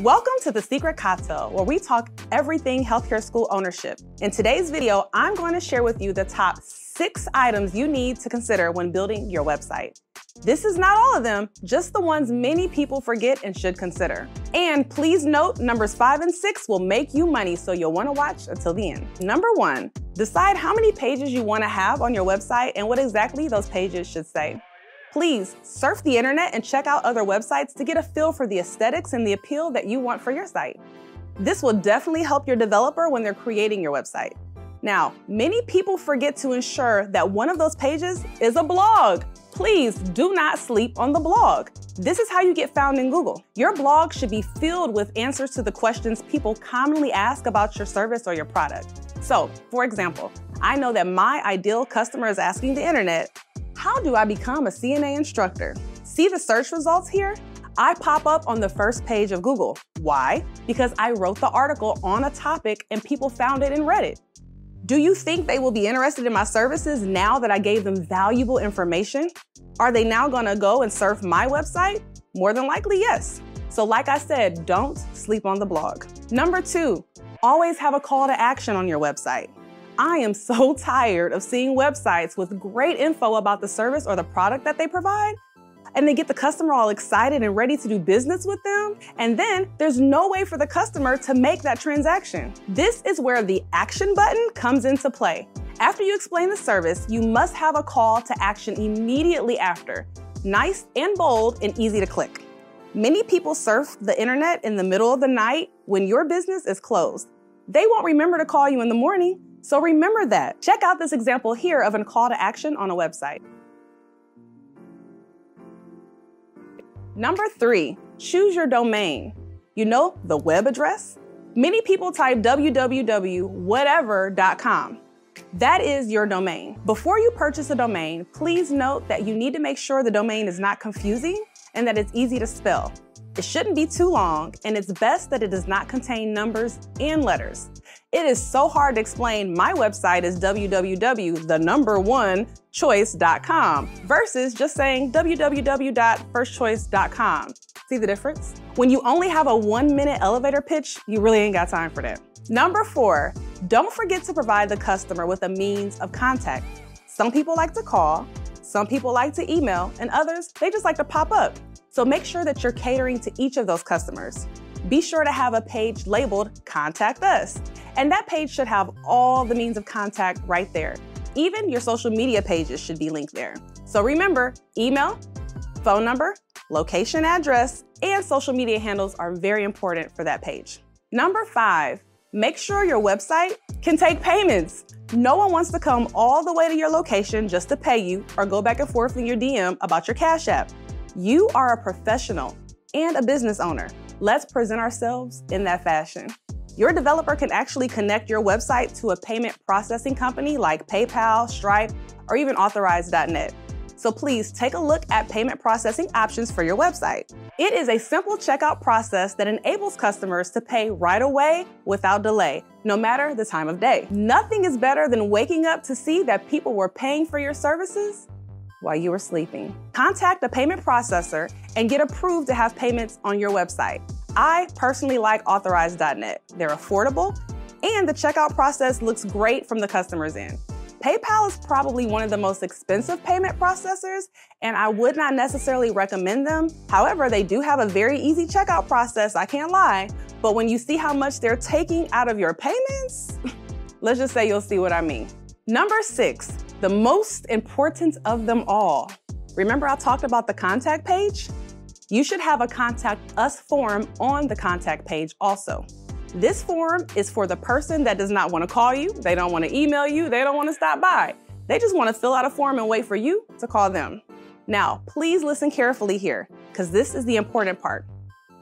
Welcome to The Secret Cocktail, where we talk everything healthcare school ownership. In today's video, I'm going to share with you the top six items you need to consider when building your website. This is not all of them, just the ones many people forget and should consider. And please note, numbers five and six will make you money, so you'll wanna watch until the end. Number one, decide how many pages you wanna have on your website and what exactly those pages should say. Please surf the internet and check out other websites to get a feel for the aesthetics and the appeal that you want for your site. This will definitely help your developer when they're creating your website. Now, many people forget to ensure that one of those pages is a blog. Please do not sleep on the blog. This is how you get found in Google. Your blog should be filled with answers to the questions people commonly ask about your service or your product. So, for example, I know that my ideal customer is asking the internet, how do I become a CNA instructor? See the search results here? I pop up on the first page of Google. Why? Because I wrote the article on a topic and people found it and read it. Do you think they will be interested in my services now that I gave them valuable information? Are they now gonna go and surf my website? More than likely, yes. So, like I said, don't sleep on the blog. Number two, always have a call to action on your website. I am so tired of seeing websites with great info about the service or the product that they provide, and they get the customer all excited and ready to do business with them, and then there's no way for the customer to make that transaction. This is where the action button comes into play. After you explain the service, you must have a call to action immediately after. Nice and bold and easy to click. Many people surf the internet in the middle of the night when your business is closed. They won't remember to call you in the morning, so remember that. Check out this example here of a call to action on a website. Number three, choose your domain. You know, the web address? Many people type www.whatever.com. That is your domain. Before you purchase a domain, please note that you need to make sure the domain is not confusing and that it's easy to spell. It shouldn't be too long, and it's best that it does not contain numbers and letters. It is so hard to explain my website is www.the-number-one-choice.com versus just saying www.firstchoice.com. See the difference? When you only have a one minute elevator pitch, you really ain't got time for that. Number four, don't forget to provide the customer with a means of contact. Some people like to call, some people like to email, and others, they just like to pop up. So make sure that you're catering to each of those customers. Be sure to have a page labeled Contact Us. And that page should have all the means of contact right there. Even your social media pages should be linked there. So remember, email, phone number, location address, and social media handles are very important for that page. Number five, make sure your website can take payments. No one wants to come all the way to your location just to pay you or go back and forth in your DM about your Cash App. You are a professional and a business owner. Let's present ourselves in that fashion. Your developer can actually connect your website to a payment processing company like PayPal, Stripe, or even Authorize.net. So please take a look at payment processing options for your website. It is a simple checkout process that enables customers to pay right away without delay, no matter the time of day. Nothing is better than waking up to see that people were paying for your services while you were sleeping. Contact a payment processor and get approved to have payments on your website. I personally like Authorize.net. They're affordable and the checkout process looks great from the customer's end. PayPal is probably one of the most expensive payment processors, and I would not necessarily recommend them. However, they do have a very easy checkout process, I can't lie. But when you see how much they're taking out of your payments, let's just say you'll see what I mean. Number six, the most important of them all. Remember, I talked about the contact page? You should have a contact us form on the contact page also. This form is for the person that does not want to call you, they don't want to email you, they don't want to stop by. They just want to fill out a form and wait for you to call them. Now, please listen carefully here, because this is the important part.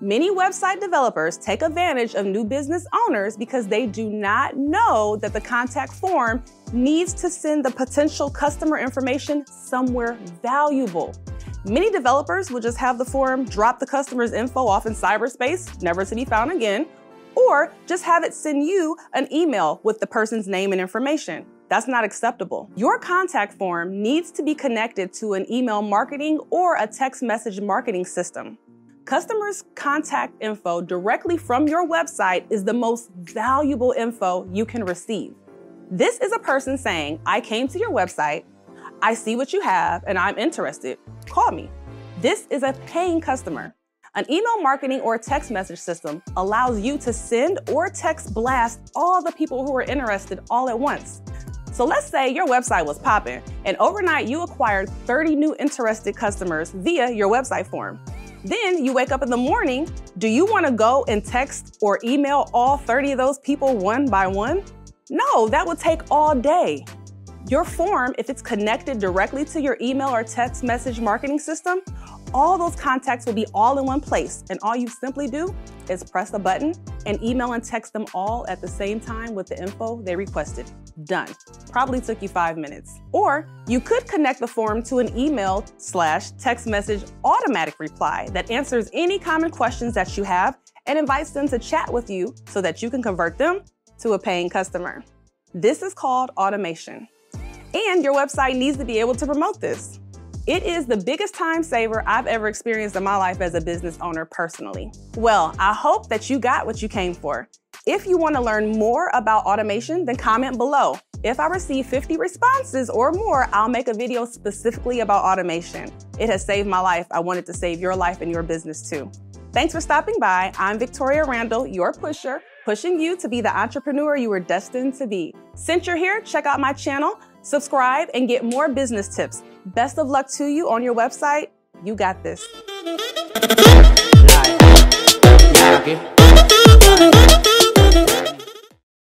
Many website developers take advantage of new business owners because they do not know that the contact form needs to send the potential customer information somewhere valuable. Many developers will just have the form drop the customer's info off in cyberspace, never to be found again, or just have it send you an email with the person's name and information. That's not acceptable. Your contact form needs to be connected to an email marketing or a text message marketing system. Customers' contact info directly from your website is the most valuable info you can receive. This is a person saying, I came to your website, I see what you have, and I'm interested. Call me. This is a paying customer. An email marketing or text message system allows you to send or text blast all the people who are interested all at once. So let's say your website was popping and overnight you acquired 30 new interested customers via your website form. Then you wake up in the morning. Do you want to go and text or email all 30 of those people one by one? No, that would take all day. Your form, if it's connected directly to your email or text message marketing system, all those contacts will be all in one place. And all you simply do is press a button and email and text them all at the same time with the info they requested. Done. Probably took you five minutes. Or you could connect the form to an email slash text message automatic reply that answers any common questions that you have and invites them to chat with you so that you can convert them to a paying customer. This is called automation. And your website needs to be able to promote this. It is the biggest time saver I've ever experienced in my life as a business owner personally. Well, I hope that you got what you came for. If you want to learn more about automation, then comment below. If I receive 50 responses or more, I'll make a video specifically about automation. It has saved my life. I wanted to save your life and your business too. Thanks for stopping by. I'm Victoria Randall, your pusher, pushing you to be the entrepreneur you were destined to be. Since you're here, check out my channel, subscribe, and get more business tips. Best of luck to you on your website. You got this.